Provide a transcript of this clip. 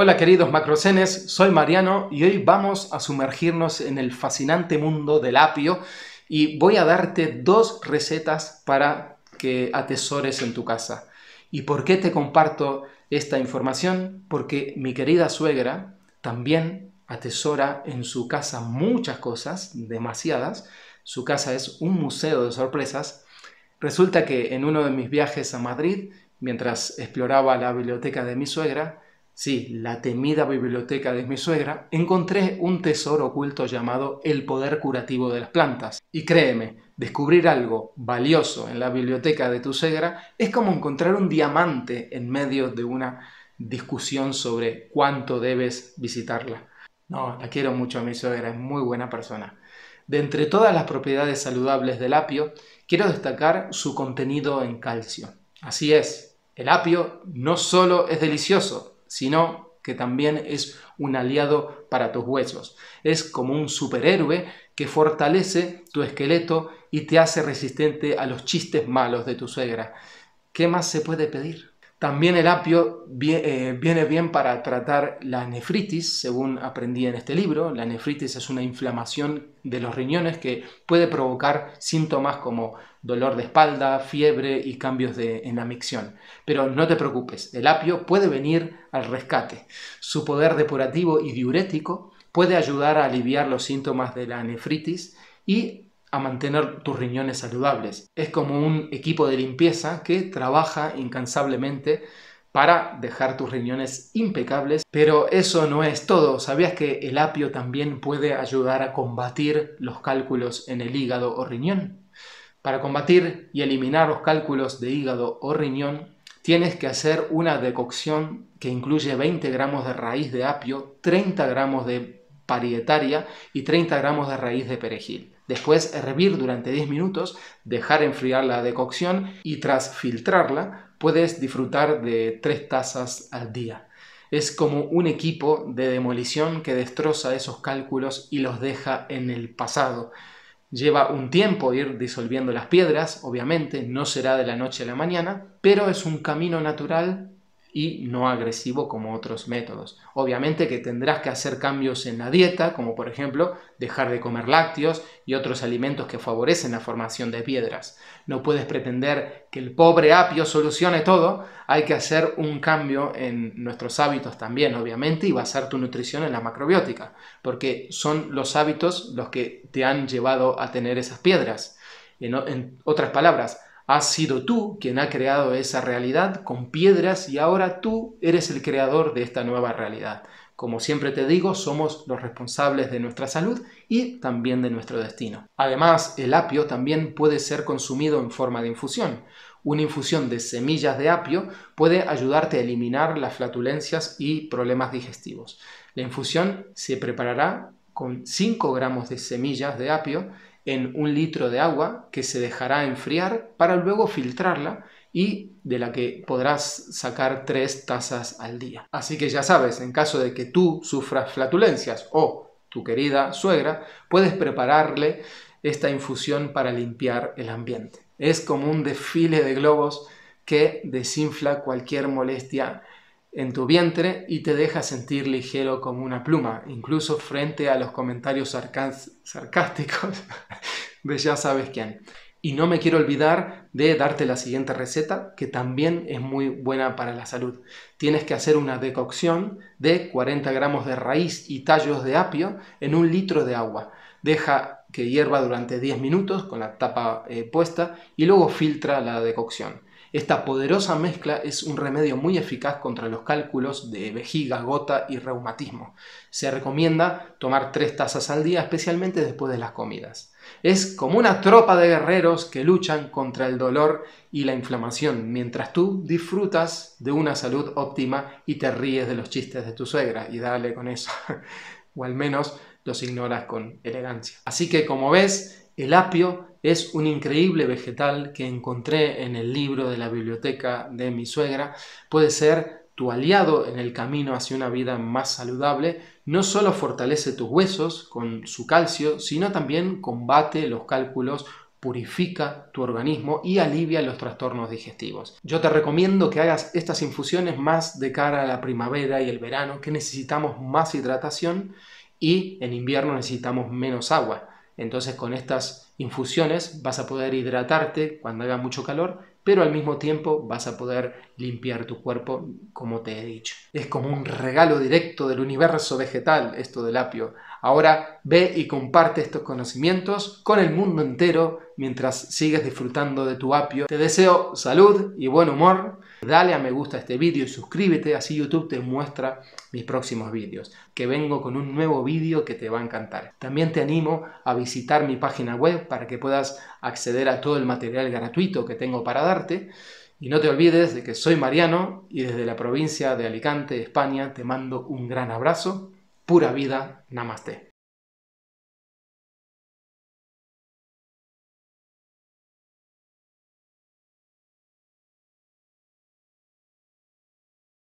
Hola queridos macrocenes, soy Mariano y hoy vamos a sumergirnos en el fascinante mundo del apio y voy a darte dos recetas para que atesores en tu casa. ¿Y por qué te comparto esta información? Porque mi querida suegra también atesora en su casa muchas cosas, demasiadas. Su casa es un museo de sorpresas. Resulta que en uno de mis viajes a Madrid, mientras exploraba la biblioteca de mi suegra, sí, la temida biblioteca de mi suegra, encontré un tesoro oculto llamado el poder curativo de las plantas. Y créeme, descubrir algo valioso en la biblioteca de tu suegra es como encontrar un diamante en medio de una discusión sobre cuánto debes visitarla. No, la quiero mucho a mi suegra, es muy buena persona. De entre todas las propiedades saludables del apio, quiero destacar su contenido en calcio. Así es, el apio no solo es delicioso, sino que también es un aliado para tus huesos. Es como un superhéroe que fortalece tu esqueleto y te hace resistente a los chistes malos de tu suegra. ¿Qué más se puede pedir? También el apio eh, viene bien para tratar la nefritis, según aprendí en este libro. La nefritis es una inflamación de los riñones que puede provocar síntomas como dolor de espalda, fiebre y cambios en la micción. Pero no te preocupes, el apio puede venir al rescate. Su poder depurativo y diurético puede ayudar a aliviar los síntomas de la nefritis y a mantener tus riñones saludables. Es como un equipo de limpieza que trabaja incansablemente para dejar tus riñones impecables. Pero eso no es todo. ¿Sabías que el apio también puede ayudar a combatir los cálculos en el hígado o riñón? Para combatir y eliminar los cálculos de hígado o riñón, tienes que hacer una decocción que incluye 20 gramos de raíz de apio, 30 gramos de parietaria y 30 gramos de raíz de perejil. Después hervir durante 10 minutos, dejar enfriar la decocción y tras filtrarla puedes disfrutar de 3 tazas al día. Es como un equipo de demolición que destroza esos cálculos y los deja en el pasado. Lleva un tiempo ir disolviendo las piedras, obviamente, no será de la noche a la mañana, pero es un camino natural y no agresivo como otros métodos. Obviamente que tendrás que hacer cambios en la dieta, como por ejemplo dejar de comer lácteos y otros alimentos que favorecen la formación de piedras. No puedes pretender que el pobre apio solucione todo, hay que hacer un cambio en nuestros hábitos también, obviamente, y basar tu nutrición en la macrobiótica, porque son los hábitos los que te han llevado a tener esas piedras. En, otras palabras, Has sido tú quien ha creado esa realidad con piedras y ahora tú eres el creador de esta nueva realidad. Como siempre te digo, somos los responsables de nuestra salud y también de nuestro destino. Además, el apio también puede ser consumido en forma de infusión. Una infusión de semillas de apio puede ayudarte a eliminar las flatulencias y problemas digestivos. La infusión se preparará con 5 gramos de semillas de apio en un litro de agua que se dejará enfriar para luego filtrarla y de la que podrás sacar tres tazas al día. Así que ya sabes, en caso de que tú sufras flatulencias o tu querida suegra, puedes prepararle esta infusión para limpiar el ambiente. Es como un desfile de globos que desinfla cualquier molestia en tu vientre y te deja sentir ligero como una pluma, incluso frente a los comentarios sarcásticos de ya sabes quién. Y no me quiero olvidar de darte la siguiente receta, que también es muy buena para la salud. Tienes que hacer una decocción de 40 gramos de raíz y tallos de apio en un litro de agua. Deja que hierva durante 10 minutos con la tapa eh, puesta y luego filtra la decocción. Esta poderosa mezcla es un remedio muy eficaz contra los cálculos de vejiga, gota y reumatismo. Se recomienda tomar tres tazas al día, especialmente después de las comidas. Es como una tropa de guerreros que luchan contra el dolor y la inflamación, mientras tú disfrutas de una salud óptima y te ríes de los chistes de tu suegra. Y dale con eso. o al menos los ignoras con elegancia. Así que como ves, el apio es un increíble vegetal que encontré en el libro de la biblioteca de mi suegra. Puede ser tu aliado en el camino hacia una vida más saludable. No solo fortalece tus huesos con su calcio, sino también combate los cálculos purifica tu organismo y alivia los trastornos digestivos. Yo te recomiendo que hagas estas infusiones más de cara a la primavera y el verano, que necesitamos más hidratación y en invierno necesitamos menos agua. Entonces con estas infusiones vas a poder hidratarte cuando haga mucho calor, pero al mismo tiempo vas a poder limpiar tu cuerpo como te he dicho. Es como un regalo directo del universo vegetal esto del apio. Ahora ve y comparte estos conocimientos con el mundo entero mientras sigues disfrutando de tu apio. Te deseo salud y buen humor. Dale a me gusta este vídeo y suscríbete, así YouTube te muestra mis próximos vídeos, que vengo con un nuevo vídeo que te va a encantar. También te animo a visitar mi página web para que puedas acceder a todo el material gratuito que tengo para darte. Y no te olvides de que soy Mariano y desde la provincia de Alicante, España, te mando un gran abrazo. Pura vida, namaste.